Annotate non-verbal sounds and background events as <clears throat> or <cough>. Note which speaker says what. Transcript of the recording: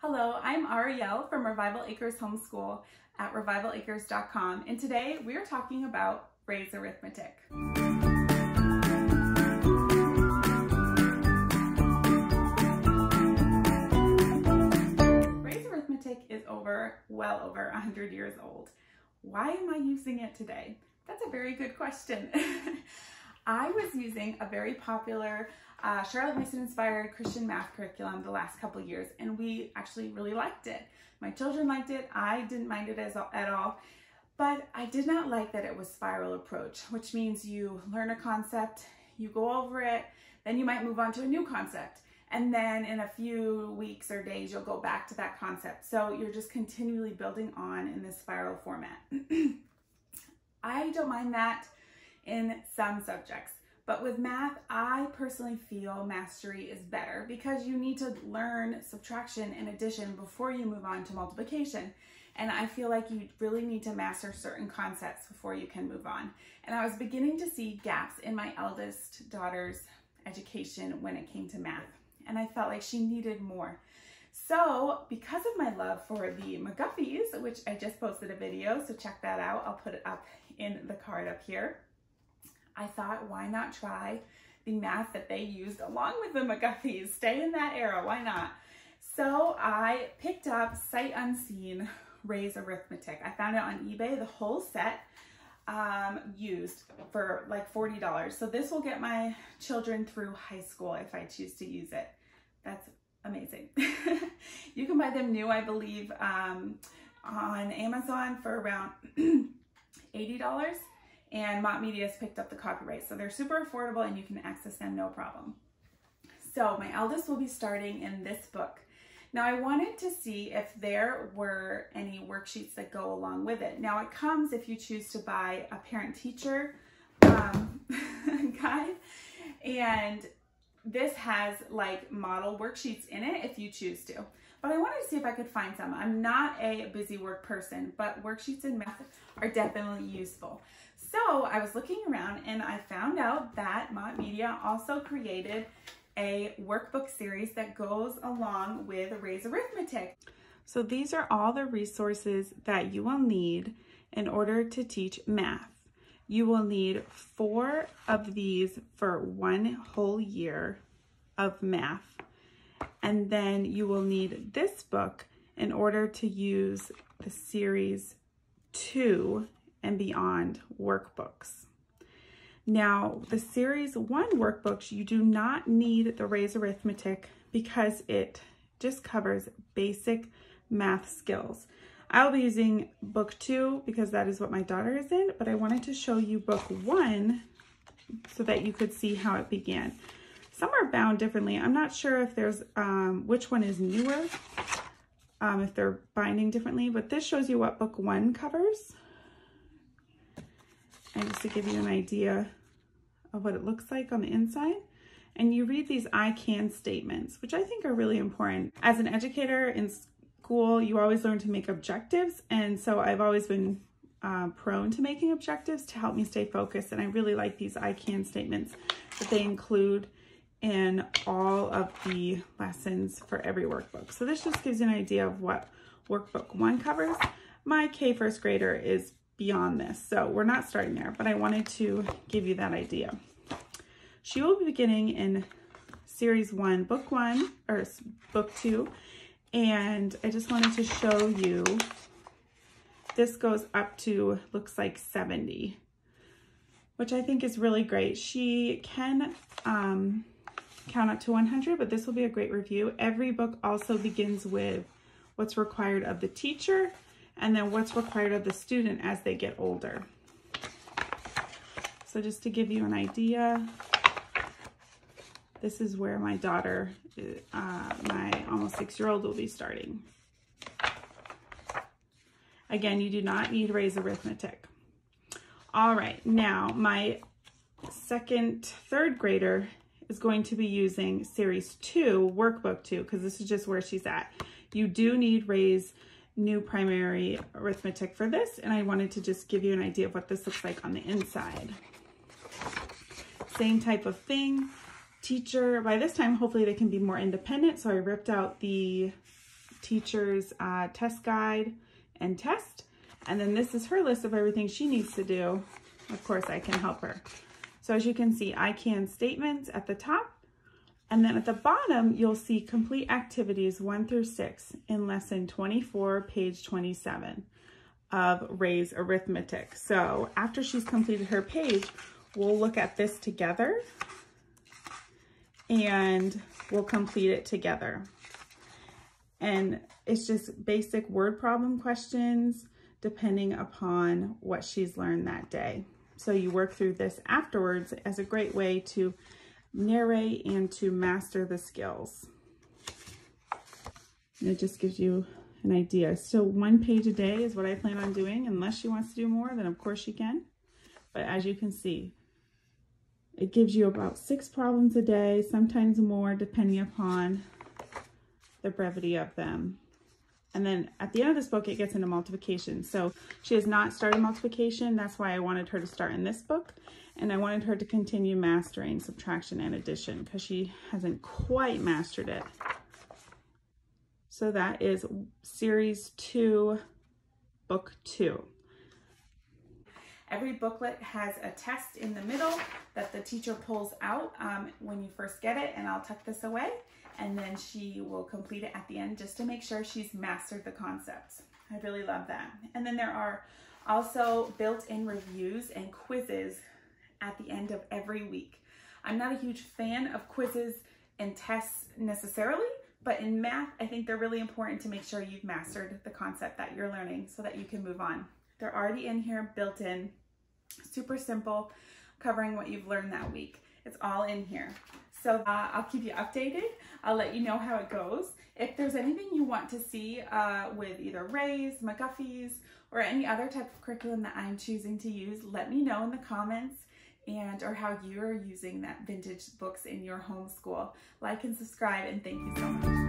Speaker 1: Hello, I'm Arielle from Revival Acres Homeschool at revivalacres.com and today we are talking about Ray's arithmetic. Ray's arithmetic is over, well over 100 years old. Why am I using it today? That's a very good question. <laughs> I was using a very popular uh, Charlotte Mason inspired Christian math curriculum the last couple years, and we actually really liked it. My children liked it. I didn't mind it as, at all, but I did not like that it was spiral approach, which means you learn a concept, you go over it, then you might move on to a new concept. And then in a few weeks or days, you'll go back to that concept. So you're just continually building on in this spiral format. <clears throat> I don't mind that in some subjects. But with math, I personally feel mastery is better because you need to learn subtraction and addition before you move on to multiplication. And I feel like you really need to master certain concepts before you can move on. And I was beginning to see gaps in my eldest daughter's education when it came to math. And I felt like she needed more. So because of my love for the McGuffeys, which I just posted a video, so check that out. I'll put it up in the card up here. I thought, why not try the math that they used along with the McGuffeys? Stay in that era, why not? So I picked up Sight Unseen Ray's Arithmetic. I found it on eBay, the whole set um, used for like $40. So this will get my children through high school if I choose to use it. That's amazing. <laughs> you can buy them new, I believe, um, on Amazon for around <clears throat> $80 and Mott Media has picked up the copyright. So they're super affordable and you can access them no problem. So my eldest will be starting in this book. Now I wanted to see if there were any worksheets that go along with it. Now it comes if you choose to buy a parent-teacher um, <laughs> guide and this has like model worksheets in it if you choose to. But I wanted to see if I could find some. I'm not a busy work person, but worksheets in math are definitely useful. So I was looking around and I found out that Mott Media also created a workbook series that goes along with Ray's Arithmetic. So these are all the resources that you will need in order to teach math. You will need four of these for one whole year of math. And then you will need this book in order to use the series two and beyond workbooks. Now, the series one workbooks, you do not need the Ray's Arithmetic because it just covers basic math skills. I'll be using book two because that is what my daughter is in, but I wanted to show you book one so that you could see how it began. Some are bound differently. I'm not sure if there's, um, which one is newer, um, if they're binding differently, but this shows you what book one covers and just to give you an idea of what it looks like on the inside. And you read these I can statements, which I think are really important. As an educator in school, you always learn to make objectives. And so I've always been uh, prone to making objectives to help me stay focused. And I really like these I can statements that they include in all of the lessons for every workbook. So this just gives you an idea of what workbook one covers. My K first grader is beyond this. So we're not starting there, but I wanted to give you that idea. She will be beginning in series one, book one, or book two. And I just wanted to show you, this goes up to, looks like 70, which I think is really great. She can um, count up to 100, but this will be a great review. Every book also begins with what's required of the teacher and then what's required of the student as they get older. So just to give you an idea, this is where my daughter, uh, my almost six-year-old will be starting. Again, you do not need Ray's arithmetic. All right, now my second, third grader is going to be using series two, workbook two, because this is just where she's at. You do need Ray's new primary arithmetic for this, and I wanted to just give you an idea of what this looks like on the inside. Same type of thing. Teacher, by this time, hopefully they can be more independent, so I ripped out the teacher's uh, test guide and test. And then this is her list of everything she needs to do. Of course, I can help her. So as you can see, I can statements at the top. And then at the bottom, you'll see complete activities one through six in lesson 24, page 27 of Ray's arithmetic. So after she's completed her page, we'll look at this together and we'll complete it together. And it's just basic word problem questions depending upon what she's learned that day. So you work through this afterwards as a great way to narrate and to master the skills. It just gives you an idea. So one page a day is what I plan on doing. Unless she wants to do more, then of course she can. But as you can see, it gives you about six problems a day, sometimes more, depending upon the brevity of them. And then at the end of this book, it gets into multiplication. So she has not started multiplication. That's why I wanted her to start in this book. And I wanted her to continue mastering subtraction and addition because she hasn't quite mastered it. So that is series two, book two. Every booklet has a test in the middle that the teacher pulls out um, when you first get it, and I'll tuck this away, and then she will complete it at the end just to make sure she's mastered the concepts. I really love that. And then there are also built-in reviews and quizzes at the end of every week. I'm not a huge fan of quizzes and tests necessarily, but in math, I think they're really important to make sure you've mastered the concept that you're learning so that you can move on. They're already in here, built in, super simple, covering what you've learned that week. It's all in here. So uh, I'll keep you updated. I'll let you know how it goes. If there's anything you want to see uh, with either Ray's, McGuffey's, or any other type of curriculum that I'm choosing to use, let me know in the comments and or how you're using that vintage books in your homeschool. Like and subscribe and thank you so much.